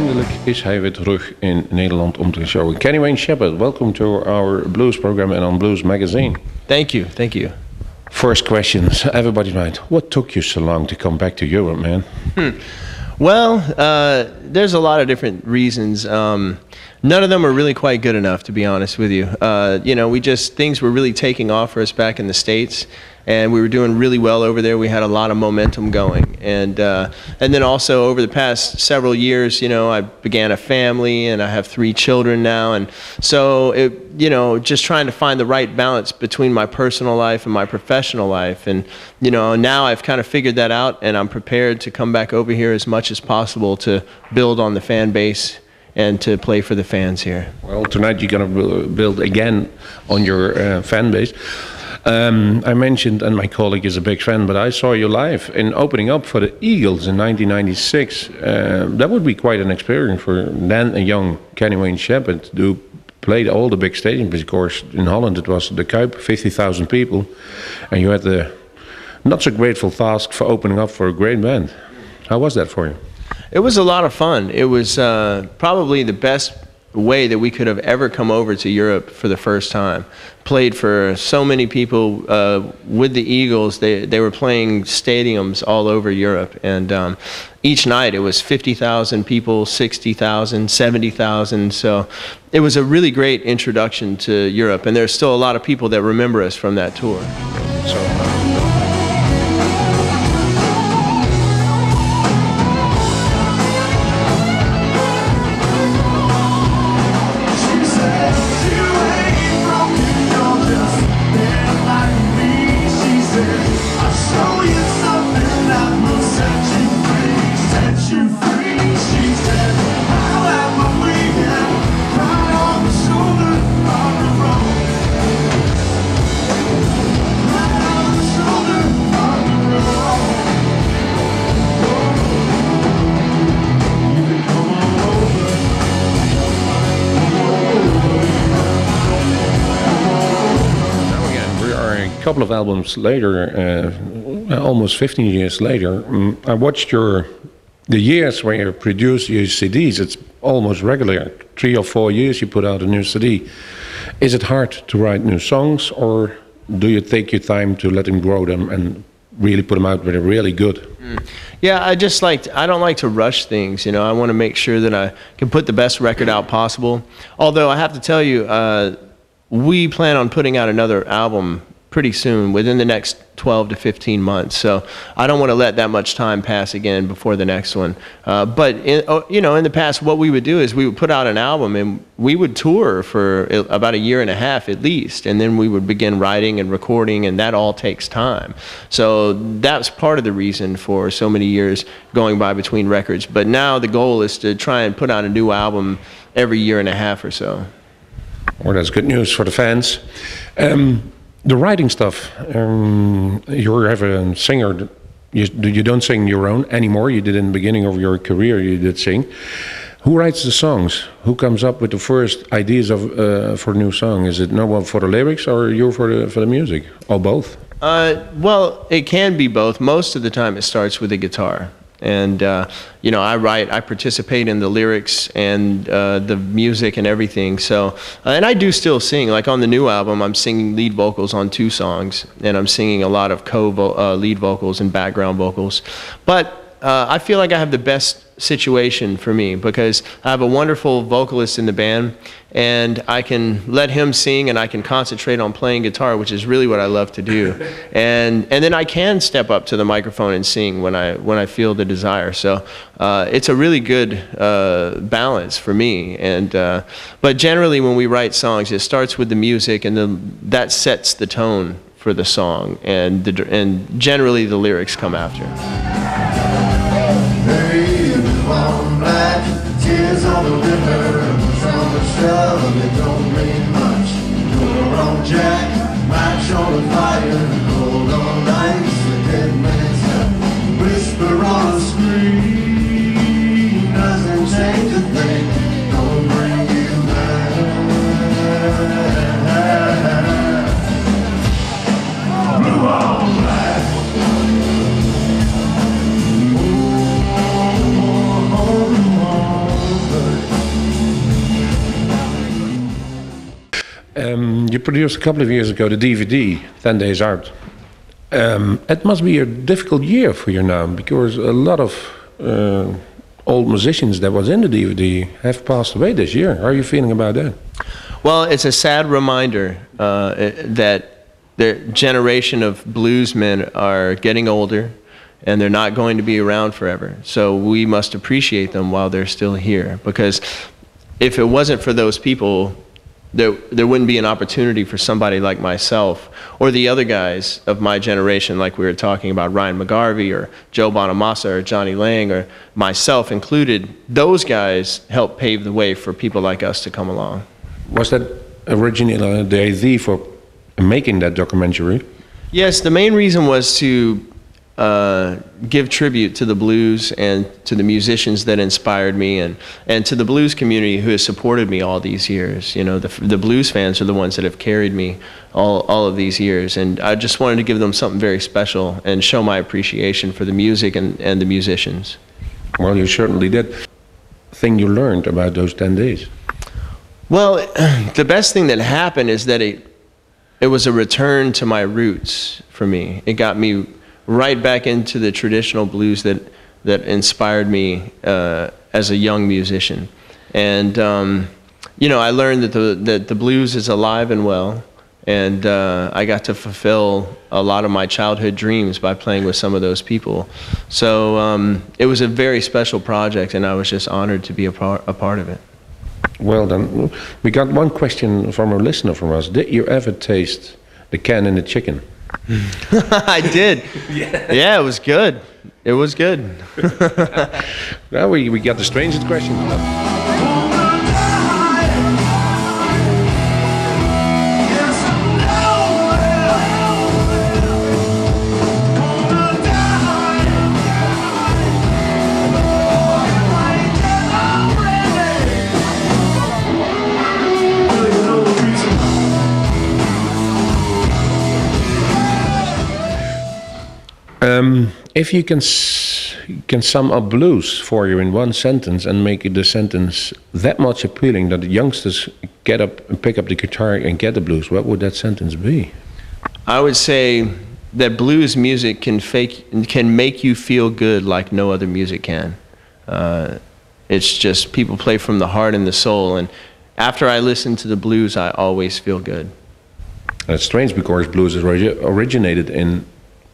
Eindelijk is hij weer terug in Nederland om te showen. Kenny Wayne Shepherd, welcome to our blues program and on Blues Magazine. Thank you, thank you. First questions, everybody's mind. What took you so long to come back to Europe, man? Well, uh, there's a lot of different reasons. Um, none of them are really quite good enough, to be honest with you. Uh, you know, we just things were really taking off for us back in the states, and we were doing really well over there. We had a lot of momentum going, and uh, and then also over the past several years, you know, I began a family, and I have three children now, and so it, you know, just trying to find the right balance between my personal life and my professional life, and you know, now I've kind of figured that out, and I'm prepared to come back over here as much as possible to build on the fan base and to play for the fans here. Well, tonight you're going to build again on your uh, fan base. Um, I mentioned, and my colleague is a big fan, but I saw you live in opening up for the Eagles in 1996. Uh, that would be quite an experience for then a young Kenny Wayne Shepherd who played all the big stadiums. Of course, in Holland it was the Kuip, 50,000 people, and you had the not so grateful task for opening up for a great band. How was that for you? It was a lot of fun. It was uh, probably the best way that we could have ever come over to Europe for the first time. Played for so many people uh, with the Eagles. They they were playing stadiums all over Europe, and um, each night it was 50,000 people, 60,000, 70,000. So it was a really great introduction to Europe, and there's still a lot of people that remember us from that tour. So, uh, couple of albums later, uh, almost 15 years later. Mm, I watched your the years where you produce your CDs. It's almost regular. Three or four years you put out a new CD. Is it hard to write new songs, or do you take your time to let them grow them and really put them out when they're really good? Yeah, I just like I don't like to rush things. You know, I want to make sure that I can put the best record out possible. Although I have to tell you, uh, we plan on putting out another album pretty soon, within the next 12 to 15 months. So I don't want to let that much time pass again before the next one. Uh, but in, oh, you know, in the past, what we would do is we would put out an album and we would tour for about a year and a half at least, and then we would begin writing and recording, and that all takes time. So that's part of the reason for so many years going by between records. But now the goal is to try and put out a new album every year and a half or so. Well, that's good news for the fans. Um, the writing stuff. Um, you have a singer. You, you don't sing your own anymore. You did in the beginning of your career. You did sing. Who writes the songs? Who comes up with the first ideas of uh, for a new song? Is it no one for the lyrics or you for the for the music, or both? Uh, well, it can be both. Most of the time, it starts with a guitar. And, uh, you know, I write, I participate in the lyrics and uh, the music and everything. So, uh, and I do still sing. Like on the new album, I'm singing lead vocals on two songs, and I'm singing a lot of co uh, lead vocals and background vocals. But uh, I feel like I have the best situation for me because I have a wonderful vocalist in the band and I can let him sing and I can concentrate on playing guitar, which is really what I love to do. and and then I can step up to the microphone and sing when I when I feel the desire. So uh, it's a really good uh, balance for me. And uh, but generally when we write songs, it starts with the music and then that sets the tone for the song and the, and generally the lyrics come after. Produced a couple of years ago the DVD, 10 Days Out. Um, it must be a difficult year for you now because a lot of uh, old musicians that was in the DVD have passed away this year. How are you feeling about that? Well, it's a sad reminder uh, that the generation of bluesmen are getting older and they're not going to be around forever. So we must appreciate them while they're still here because if it wasn't for those people, there, there wouldn't be an opportunity for somebody like myself or the other guys of my generation, like we were talking about Ryan McGarvey or Joe Bonamassa or Jonny Lang or myself included. Those guys helped pave the way for people like us to come along. Was that originally the idea for making that documentary? Yes, the main reason was to uh, give tribute to the blues and to the musicians that inspired me and, and to the blues community who has supported me all these years. You know, the, the blues fans are the ones that have carried me all, all of these years. And I just wanted to give them something very special and show my appreciation for the music and, and the musicians. Well, you certainly did. Thing you learned about those 10 days? Well, the best thing that happened is that it, it was a return to my roots for me. It got me right back into the traditional blues that, that inspired me uh, as a young musician. And, um, you know, I learned that the, that the blues is alive and well. And uh, I got to fulfill a lot of my childhood dreams by playing with some of those people. So um, it was a very special project, and I was just honored to be a part, a part of it. Well done. We got one question from a listener from us. Did you ever taste the can in the chicken? I did. Yeah. yeah, it was good. It was good. Well, we, we got the strangest question. Um, if you can s- can sum up blues for you in one sentence and make the sentence that much appealing that the youngsters get up and pick up the guitar and get the blues, what would that sentence be? I would say that blues music can fake can make you feel good like no other music can. Uh, it's just people play from the heart and the soul, and after I listen to the blues, I always feel good. That's strange because blues is origi- originated in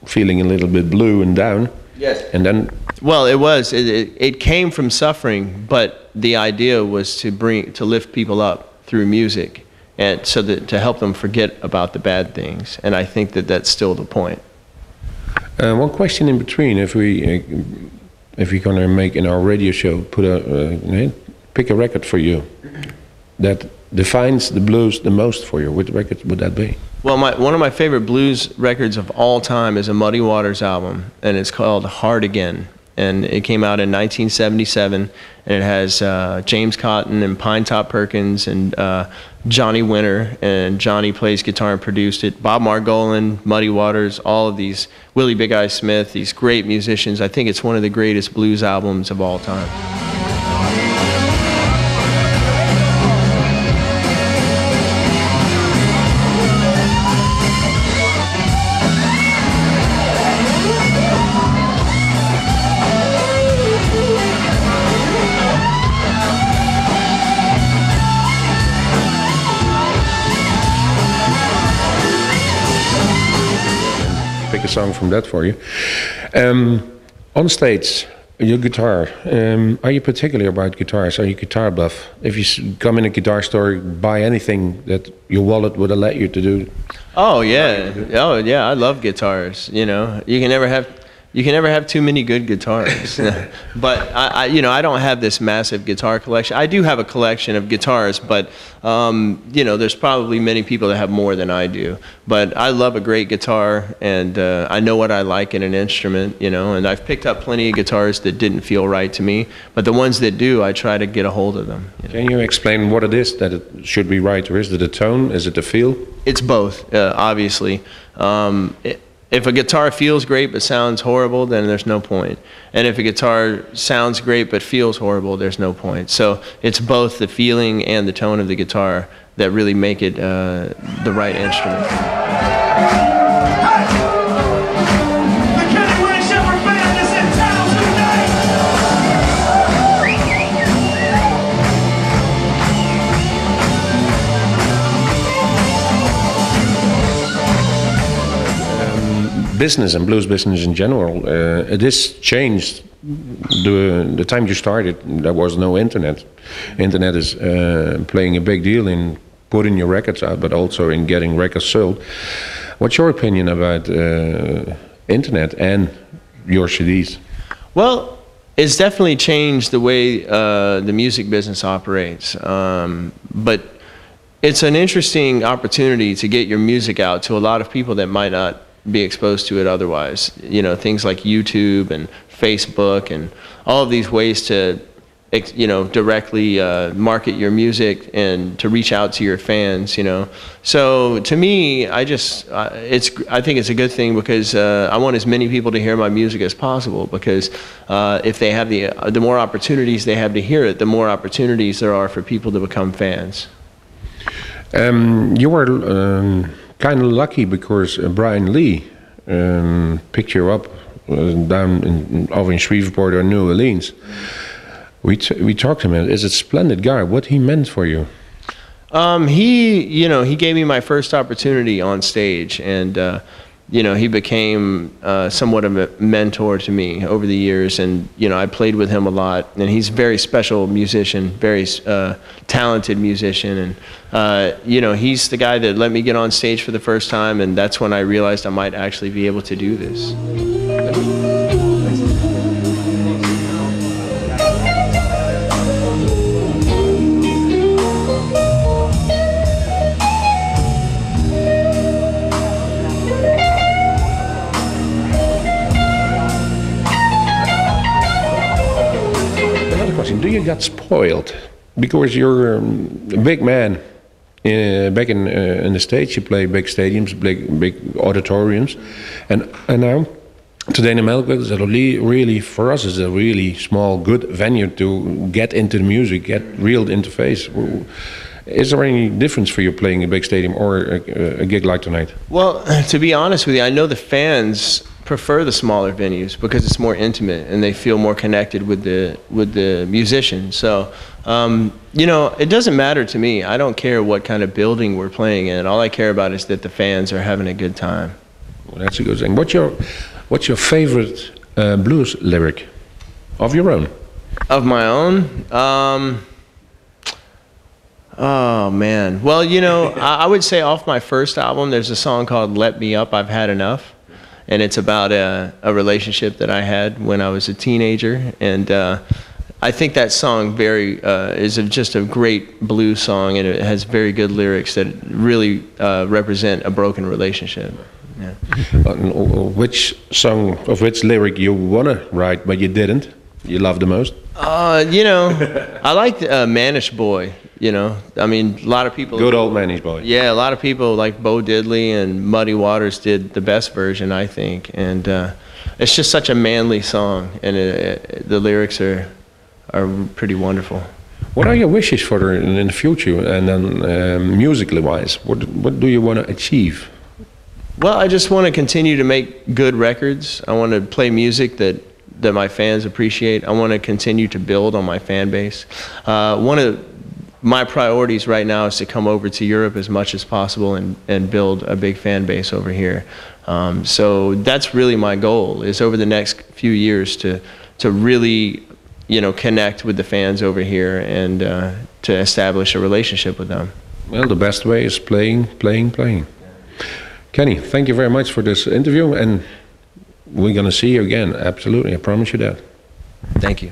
feeling a little bit blue and down, Yes. and then Well, it was. It, it, it came from suffering, but the idea was to bring to lift people up through music, and so that to help them forget about the bad things. And I think that that's still the point. Uh, one question in between, if we uh, if we're gonna make in our radio show, put a uh, pick a record for you that defines the blues the most for you. Which record would that be? Well, my, one of my favorite blues records of all time is a Muddy Waters album, and it's called Hard Again. And it came out in 1977, and it has uh, James Cotton and Pinetop Perkins and uh, Johnny Winter, and Johnny plays guitar and produced it. Bob Margolin, Muddy Waters, all of these, Willie Big Eye Smith, these great musicians. I think it's one of the greatest blues albums of all time. A song from that for you. Um, on stage, your guitar. Um, are you particular about guitars? Are you guitar buff? If you come in a guitar store, buy anything that your wallet would allow you to do. Oh yeah, oh yeah. I love guitars. You know, you can never have you can never have too many good guitars. but I, I, you know, I don't have this massive guitar collection. I do have a collection of guitars, but um, you know, there's probably many people that have more than I do. But I love a great guitar, and uh, I know what I like in an instrument. You know, and I've picked up plenty of guitars that didn't feel right to me, but the ones that do, I try to get a hold of them. you know. Can you explain what it is that it should be right, or is it the tone? Is it the feel? It's both, uh, obviously. Um, i if a guitar feels great but sounds horrible, then there's no point. And if a guitar sounds great but feels horrible, there's no point. So it's both the feeling and the tone of the guitar that really make it uh, the right instrument. Business and blues business in general, uh, changed. The, the time you started, there was no internet. Internet is uh, playing a big deal in putting your records out, but also in getting records sold. What's your opinion about uh, internet and your CDs? Well, it's definitely changed the way uh, the music business operates. Um, but it's an interesting opportunity to get your music out to a lot of people that might not be exposed to it otherwise. You know, things like YouTube and Facebook and all of these ways to, you know, directly uh, market your music and to reach out to your fans. You know, so to me, I just uh, it's I think it's a good thing because uh, I want as many people to hear my music as possible because uh, if they have the uh, the more opportunities they have to hear it, the more opportunities there are for people to become fans. Um, you were um, kind of lucky because uh, Bryan Lee um, picked you up uh, down in, over in Shreveport or New Orleans. We, we talked to him. Is a splendid guy. What he meant for you? Um, he, you know, he gave me my first opportunity on stage, and uh, you know, he became uh, somewhat of a mentor to me over the years. And you know, I played with him a lot, and he's a very special musician, very uh, talented musician, and uh, you know, he's the guy that let me get on stage for the first time, and that's when I realized I might actually be able to do this. Get spoiled because you're a big man? Uh, back in uh, in the states, you play big stadiums, big big auditoriums, and and now today in Melkweg is a really, really for us is a really small, good venue to get into the music, get real interface. Is there any difference for you playing a big stadium or a, a gig like tonight? Well, to be honest with you, I know the fans prefer the smaller venues because it's more intimate and they feel more connected with the with the musician. So, um, you know, it doesn't matter to me. I don't care what kind of building we're playing in. All I care about is that the fans are having a good time. Well, that's a good thing. What's your what's your favorite uh, blues lyric of your own? Of my own, um, oh man. Well, you know, I, I would say off my first album, there's a song called "Let Me Up." I've had enough, and it's about a, a relationship that I had when I was a teenager, and uh, I think that song very uh, is a, just a great blues song, and it has very good lyrics that really uh, represent a broken relationship. Yeah. Which song of which lyric you wanna write but you didn't? You love the most? Uh, you know, I like uh, "Mannish Boy." You know, I mean, a lot of people. Good old man, he's boy. Yeah, a lot of people like Bo Diddley and Muddy Waters did the best version, I think, and uh, it's just such a manly song, and it, it, the lyrics are are pretty wonderful. What are your wishes for the, in the future and then um, musically wise? What what do you want to achieve? Well, I just want to continue to make good records. I want to play music that that my fans appreciate. I want to continue to build on my fan base. Uh, one of my priorities right now is to come over to Europe as much as possible and, and build a big fan base over here. Um, so that's really my goal is over the next few years to to really you know connect with the fans over here and uh, to establish a relationship with them. Well, the best way is playing, playing, playing. Kenny, thank you very much for this interview, and we're gonna see you again. Absolutely, I promise you that. Thank you.